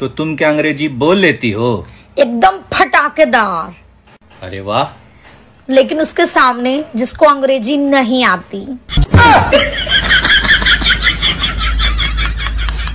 तो तुम क्या अंग्रेज़ी बोल लेती हो? एकदम फटाकेदार। अरे वाह। लेकिन उसके सामने जिसको अंग्रेज़ी नहीं आती।